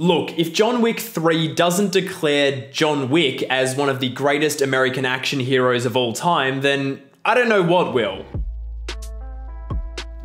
Look, if John Wick 3 doesn't declare John Wick as one of the greatest American action heroes of all time, then I don't know what will.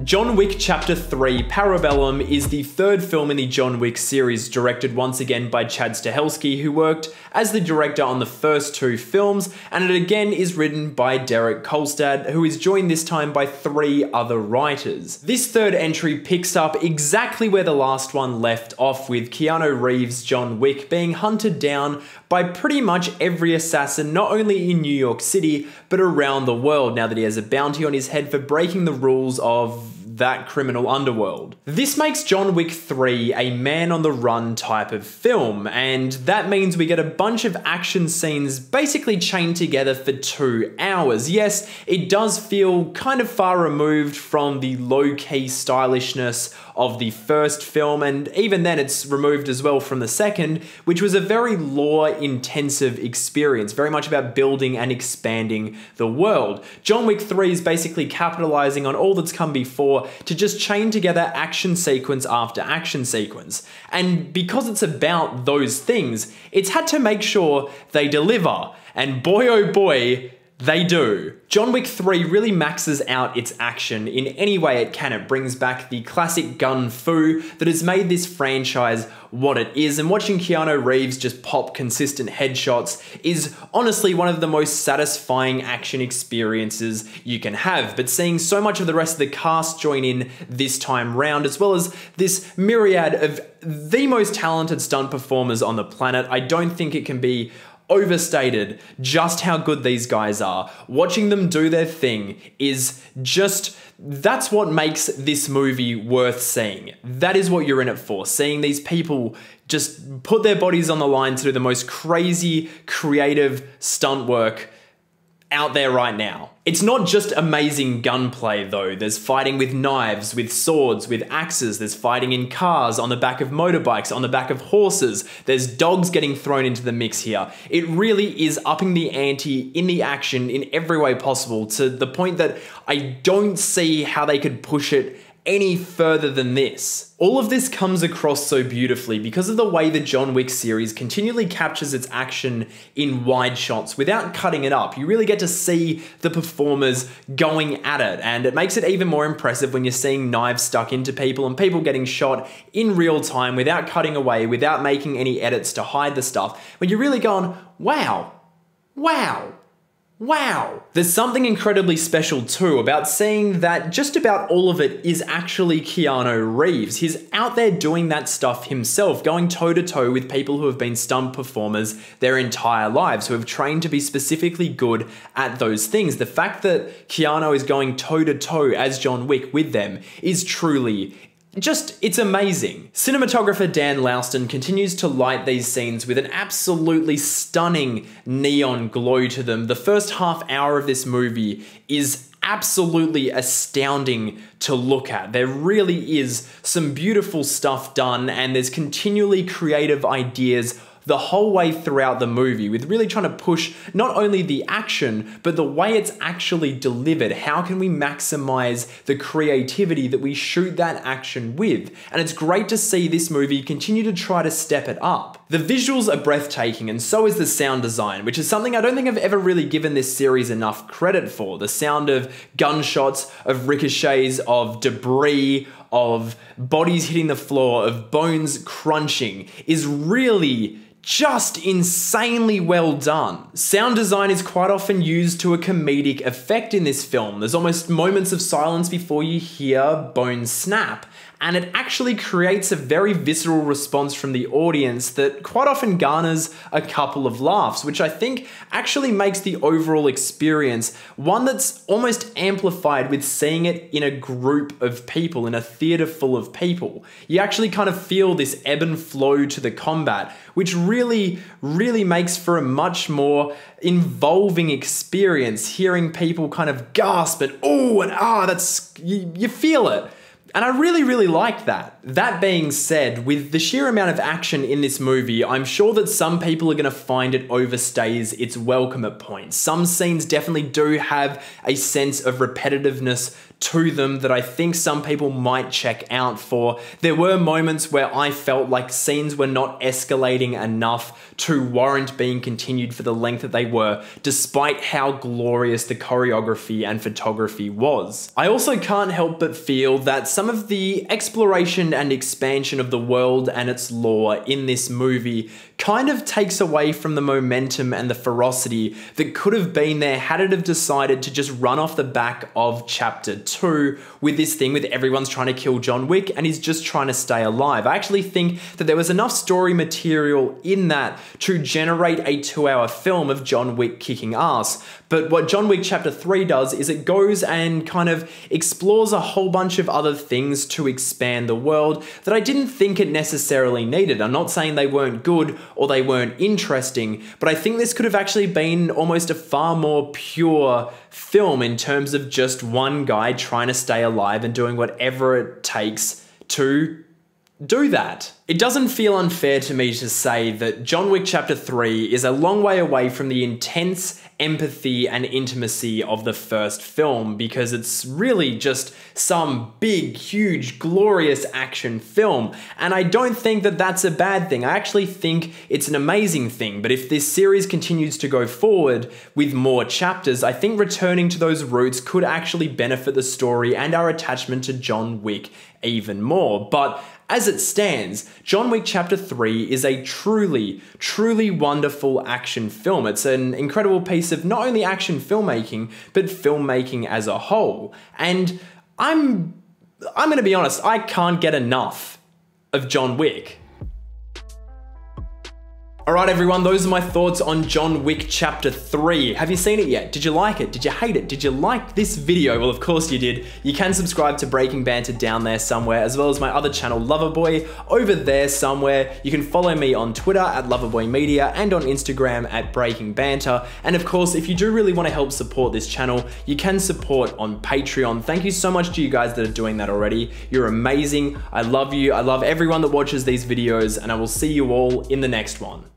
John Wick Chapter 3 Parabellum is the third film in the John Wick series, directed once again by Chad Stahelski, who worked as the director on the first two films, and it again is written by Derek Kolstad, who is joined this time by three other writers. This third entry picks up exactly where the last one left off, with Keanu Reeves' John Wick being hunted down by pretty much every assassin, not only in New York City, but around the world, now that he has a bounty on his head for breaking the rules of that criminal underworld. This makes John Wick 3 a man on the run type of film, and that means we get a bunch of action scenes basically chained together for two hours. Yes, it does feel kind of far removed from the low key stylishness of the first film, and even then it's removed as well from the second, which was a very lore intensive experience, very much about building and expanding the world. John Wick 3 is basically capitalizing on all that's come before to just chain together action sequence after action sequence. And because it's about those things, it's had to make sure they deliver. And boy oh boy, they do. John Wick 3 really maxes out its action in any way it can. It brings back the classic gun fu that has made this franchise what it is, and watching Keanu Reeves just pop consistent headshots is honestly one of the most satisfying action experiences you can have. But seeing so much of the rest of the cast join in this time round, as well as this myriad of the most talented stunt performers on the planet, I don't think it can be overstated just how good these guys are. Watching them do their thing is just that's what makes this movie worth seeing. That is what you're in it for. Seeing these people just put their bodies on the line to do the most crazy, creative stunt work out there right now. It's not just amazing gunplay though. There's fighting with knives, with swords, with axes. There's fighting in cars, on the back of motorbikes, on the back of horses. There's dogs getting thrown into the mix here. It really is upping the ante in the action in every way possible to the point that I don't see how they could push it any further than this. All of this comes across so beautifully because of the way the John Wick series continually captures its action in wide shots without cutting it up. You really get to see the performers going at it, and it makes it even more impressive when you're seeing knives stuck into people and people getting shot in real time without cutting away, without making any edits to hide the stuff. When you're really going, wow, wow, Wow! There's something incredibly special too about seeing that just about all of it is actually Keanu Reeves. He's out there doing that stuff himself, going toe to toe with people who have been stunt performers their entire lives, who have trained to be specifically good at those things. The fact that Keanu is going toe to toe as John Wick with them is truly just, it's amazing. Cinematographer Dan Laustsen continues to light these scenes with an absolutely stunning neon glow to them. The first half hour of this movie is absolutely astounding to look at. There really is some beautiful stuff done, and there's continually creative ideas the whole way throughout the movie with really trying to push not only the action, but the way it's actually delivered. How can we maximize the creativity that we shoot that action with? And it's great to see this movie continue to try to step it up. The visuals are breathtaking, and so is the sound design, which is something I don't think I've ever really given this series enough credit for. The sound of gunshots, of ricochets, of debris, of bodies hitting the floor, of bones crunching is really just insanely well done. Sound design is quite often used to a comedic effect in this film. There's almost moments of silence before you hear bones snap, and it actually creates a very visceral response from the audience that quite often garners a couple of laughs, which I think actually makes the overall experience one that's almost amplified with seeing it in a group of people, in a theater full of people. You actually kind of feel this ebb and flow to the combat, which really, really really makes for a much more involving experience, hearing people kind of gasp and oh and ah, that's, you, you feel it. And I really, really like that. That being said, with the sheer amount of action in this movie, I'm sure that some people are going to find it overstays its welcome at points. Some scenes definitely do have a sense of repetitiveness to them that I think some people might check out for. There were moments where I felt like scenes were not escalating enough to warrant being continued for the length that they were, despite how glorious the choreography and photography was. I also can't help but feel that some of the exploration and expansion of the world and its lore in this movie kind of takes away from the momentum and the ferocity that could have been there had it have decided to just run off the back of chapter 2 with this thing with everyone's trying to kill John Wick and he's just trying to stay alive. I actually think that there was enough story material in that to generate a two hour film of John Wick kicking ass. But what John Wick Chapter 3 does is it goes and kind of explores a whole bunch of other things to expand the world that I didn't think it necessarily needed. I'm not saying they weren't good or they weren't interesting, but I think this could have actually been almost a far more pure film in terms of just one guy trying to stay alive and doing whatever it takes to do that. It doesn't feel unfair to me to say that John Wick Chapter 3 is a long way away from the intense empathy and intimacy of the first film because it's really just some big, huge, glorious action film. And I don't think that that's a bad thing. I actually think it's an amazing thing. But if this series continues to go forward with more chapters, I think returning to those roots could actually benefit the story and our attachment to John Wick even more. But as it stands, John Wick Chapter 3 is a truly, truly wonderful action film. It's an incredible piece of not only action filmmaking, but filmmaking as a whole. And I'm I'm going to be honest, I can't get enough of John Wick. Alright everyone, those are my thoughts on John Wick Chapter 3. Have you seen it yet? Did you like it? Did you hate it? Did you like this video? Well, of course you did. You can subscribe to Breaking Banter down there somewhere, as well as my other channel, Loverboy, over there somewhere. You can follow me on Twitter at Loverboy Media and on Instagram at Breaking Banter. And of course, if you do really want to help support this channel, you can support on Patreon. Thank you so much to you guys that are doing that already. You're amazing. I love you. I love everyone that watches these videos, and I will see you all in the next one.